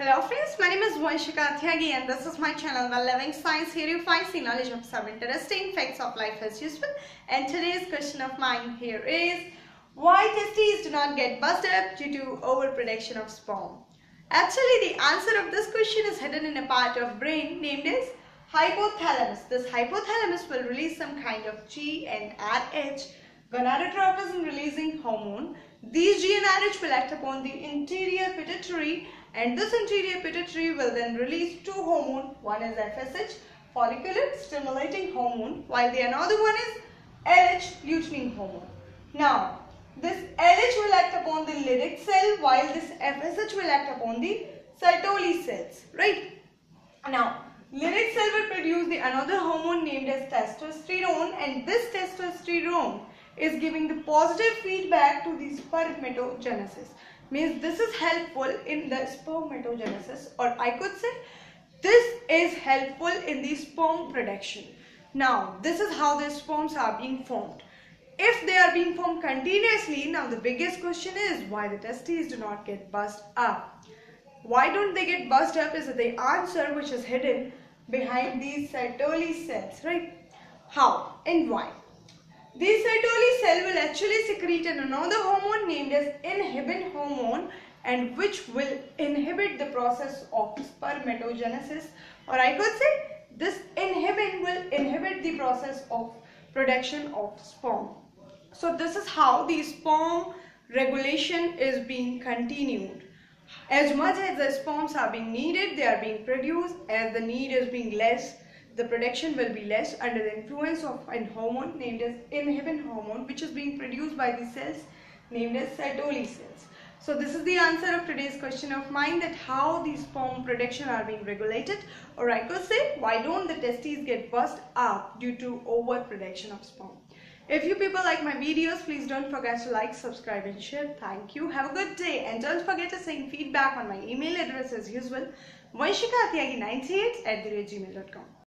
Hello friends, my name is Vanshika Tyagi and this is my channel The Living Science. Here you find the knowledge of some interesting facts of life as useful. And today's question of mine here is why testes do not get busted due to overproduction of sperm? Actually, the answer of this question is hidden in a part of brain named as hypothalamus. This hypothalamus will release some kind of GnRH gonadotropin releasing hormone. These GnRH will act upon the anterior pituitary and this anterior pituitary will then release two hormones. One is FSH, follicular stimulating hormone, while the another one is LH, luteinizing hormone. Now, this LH will act upon the Leydig cell while this FSH will act upon the Sertoli cells, right? Now, Leydig cell will produce the another hormone named as testosterone and this testosterone is giving the positive feedback to the spermatogenesis. Means this is helpful in the spermatogenesis or I could say this is helpful in the sperm production. Now, this is how the sperms are being formed. If they are being formed continuously, now the biggest question is why the testes do not get bust up. Why don't they get bust up is that the answer which is hidden behind these Sertoli cells, right? How and why? This Sertoli cell will actually secrete another hormone named as inhibin hormone and which will inhibit the process of spermatogenesis or I could say this inhibin will inhibit the process of production of sperm. So this is how the sperm regulation is being continued. As much as the sperms are being needed, they are being produced. As the need is being less, the production will be less under the influence of an hormone named as inhibin hormone which is being produced by the cells named as Sertoli cells. So this is the answer of today's question of mine that how these sperm production are being regulated or I could say why don't the testes get burst up due to overproduction of sperm. If you people like my videos, please don't forget to like, subscribe and share. Thank you. Have a good day and don't forget to send feedback on my email address as usual vanshikatyagi98 at gmail.com.